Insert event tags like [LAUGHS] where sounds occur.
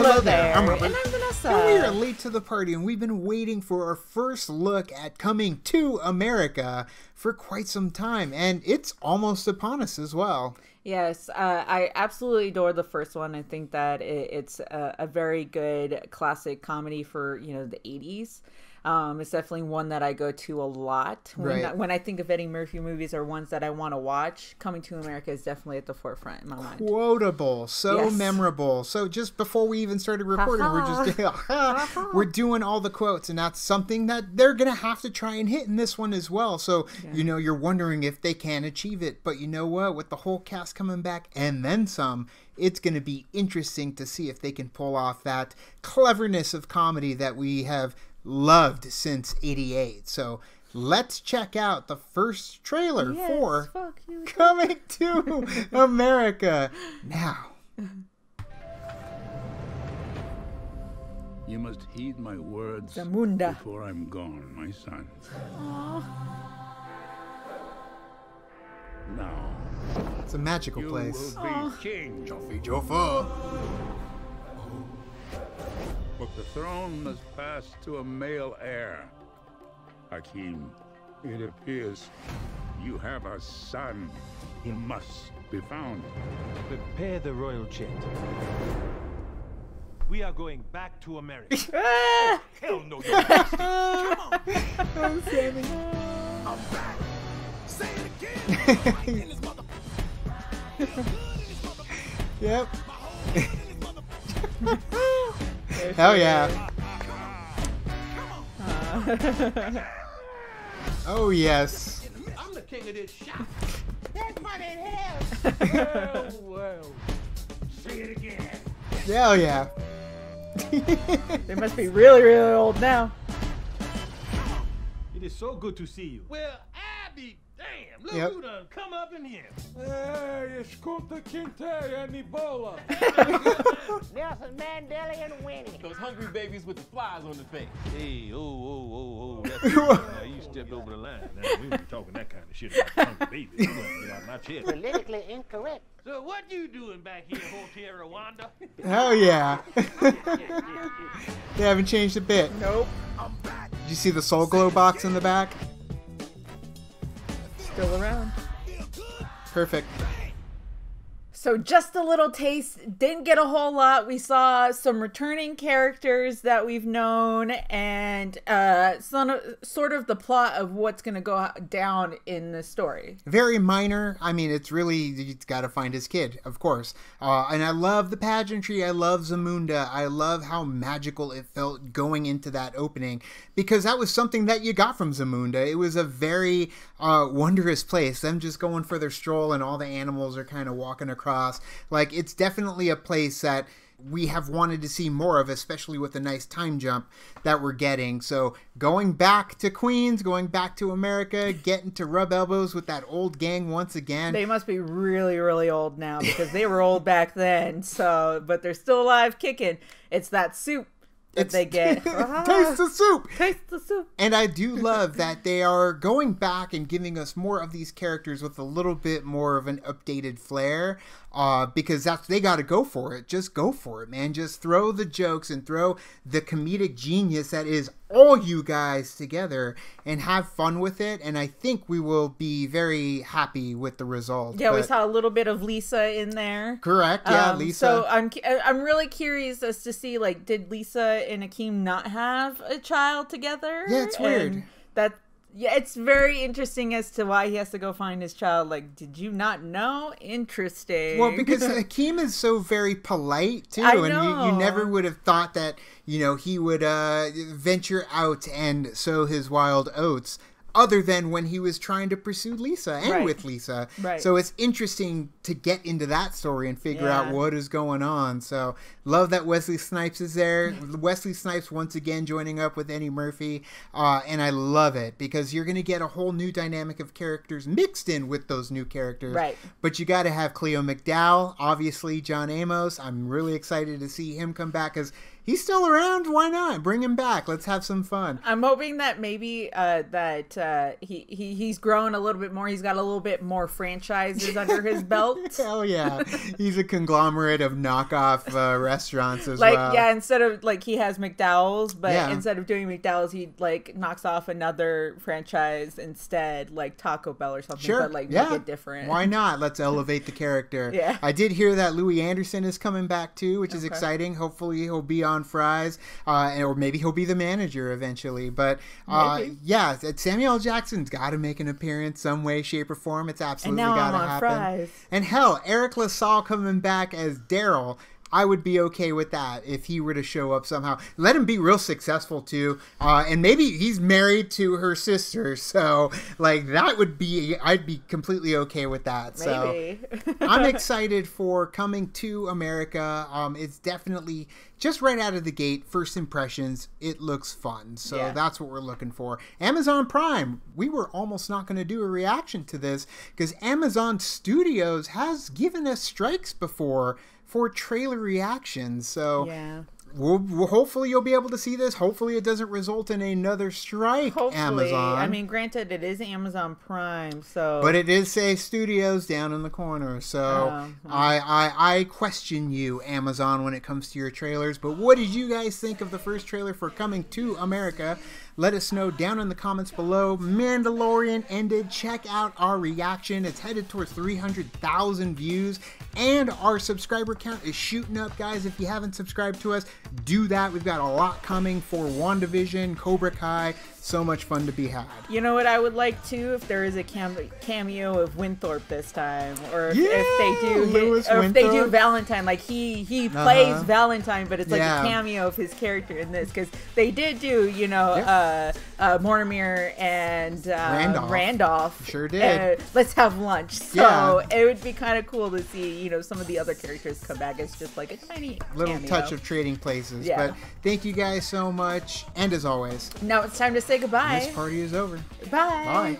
Hello, there. I'm and I'm Vanessa. And we are late to the party, and we've been waiting for our first look at coming to America for quite some time, and it's almost upon us as well. Yes, uh, I absolutely adore the first one. I think that it, it's a, a very good classic comedy for you know the '80s. Um, it's definitely one that I go to a lot when, Right. when I think of Eddie Murphy movies or ones that I want to watch. Coming to America is definitely at the forefront in my mind. Quotable, so Yes. memorable. So just before we even started recording, we're just [LAUGHS] we're doing all the quotes, and that's something that they're gonna have to try and hit in this one as well. So you know, you're wondering if they can achieve it, but you know what? With the whole cast coming back and then some, it's gonna be interesting to see if they can pull off that cleverness of comedy that we have loved since '88. So. Let's check out the first trailer Yes, for you. [LAUGHS] coming to America now. You must heed my words Zamunda. before I'm gone, my son. Now, It's a magical you place. will be king, Joffa. But the throne must pass to a male heir. Akeem, it appears you have a son who must be found. Prepare the royal jet. We are going back to America. Ah! [LAUGHS] Hell no, you're [LAUGHS] not. I'm Sammy. [LAUGHS] Yep. Hell yeah. [LAUGHS] Oh yes. I'm the king of this shop. [LAUGHS] Say it again. Hell yeah. [LAUGHS] They must be really, really old now. It is so good to see you. Well, I be damn. Look Yep. who done come up in here. Hey, it's Kunta Kinte and Ebola. [LAUGHS] Nelson Mandela and Winnie. Those hungry babies with the flies on the face. hey, oh, oh, oh, oh. [LAUGHS] That's now, you stepped over the line. Now, we ain't talking that kind of shit about hungry babies. You gonna get out my chest. Politically incorrect. So what you doing back here, Hotel Rwanda? Hell yeah. [LAUGHS] they haven't changed a bit. Nope. I'm back. Did you see the Soul Glo box in the back? Still around. Perfect. So just a little taste. Didn't get a whole lot. We saw some returning characters that we've known, and uh, some, sort of the plot of what's going to go down in the story. Very minor. I mean, it's really he's got to find his kid, of course. Uh, and I love the pageantry. I love Zamunda. I love how magical it felt going into that opening because that was something that you got from Zamunda. It was a very uh, wondrous place. Them just going for their stroll and all the animals are kind of walking across. Like it's definitely a place that we have wanted to see more of, especially with the nice time jump that we're getting. So going back to Queens, going back to America, [LAUGHS] getting to rub elbows with that old gang once again. They must be really, really old now because they were old [LAUGHS] back then. So, but they're still alive, kicking. It's that soup that they get. [LAUGHS] Taste the soup. Ah, taste the soup. And I do love that they are going back and giving us more of these characters with a little bit more of an updated flair. Uh, because that's they got to go for it. Just go for it, man. Just throw the jokes and throw the comedic genius that is all you guys together and have fun with it. And I think we will be very happy with the result. Yeah, we But- saw a little bit of Lisa in there. correct. Yeah, Um, Lisa. So I'm I'm really curious as to see like did Lisa and Akeem not have a child together? Yeah, it's weird. And That yeah, it's very interesting as to why he has to go find his child. Like, did you not know? Interesting. Well, because [LAUGHS] Hakeem is so very polite too, and you, you never would have thought that you know he would uh, venture out and sow his wild oats. Other than when he was trying to pursue Lisa and Right. with Lisa, Right. so it's interesting to get into that story and figure out what is going on. So love that Wesley Snipes is there. Wesley Snipes once again joining up with Eddie Murphy, uh, and I love it because you're going to get a whole new dynamic of characters mixed in with those new characters. Right. But you got to have Cleo McDowell, obviously John Amos. I'm really excited to see him come back because he's still around. Why not? Bring him back. Let's have some fun. I'm hoping that maybe uh, that uh, he, he he's grown a little bit more. He's got a little bit more franchises under his [LAUGHS] belt. [LAUGHS] Hell yeah, he's a conglomerate of knockoff uh, restaurants as Like well. yeah, instead of like he has McDowell's, but Yeah. instead of doing McDowell's, he like knocks off another franchise instead, like Taco Bell or something. Sure. But like yeah. make it different. Why [LAUGHS] not? Let's elevate the character. Yeah. I did hear that Louie Anderson is coming back too, which is Okay. exciting. Hopefully he'll be on Fries, uh, or maybe he'll be the manager eventually. But uh, yeah, Samuel Jackson's got to make an appearance some way, shape, or form. It's absolutely got to happen. Fries. And hell, Eric LaSalle coming back as Darryl. I would be okay with that if he were to show up somehow. Let him be real successful too, uh, and maybe he's married to her sister, [LAUGHS] so like that would be I'd be completely okay with that. So [LAUGHS] I'm [LAUGHS] excited for coming to America. Um, it's definitely just right out of the gate, first impressions. It looks fun, so Yeah. that's what we're looking for. Amazon Prime. We were almost not going to do a reaction to this because Amazon Studios has given us strikes before for trailer reactions. So yeah. We'll, we'll- hopefully you'll be able to see this. Hopefully it doesn't result in another strike. Hopefully, Amazon. I mean, granted, it is Amazon Prime, so But it is say studios down in the corner, so Oh, I, I I question you, Amazon, when it comes to your trailers. But what did you guys think of the first trailer for coming to America? Let us know down in the comments below. Mandalorian ended. Check out our reaction. It's headed towards 300,000 views, and our subscriber count is shooting up, guys. If you haven't subscribed to us, do that. We've got a lot coming for WandaVision, Cobra Kai. So much fun to be had. You know what I would like too if there is a cameo of Winthorpe this time, or if, Yeah, if they do, Louis or if they do Valentine, like he he plays Uh-huh. Valentine, but it's like Yeah. a cameo of his character in this because they did do, you know, Yeah. uh, uh, Mortimer and uh, Randolph. Randolph. Sure did. Uh, let's have lunch. So it would be kind of cool to see, you know, some of the other characters come back as just like a tiny little cameo. touch of trading places. Yeah. But thank you guys so much. And as always, Now it's time to say goodbye. this party is over. Bye. Bye.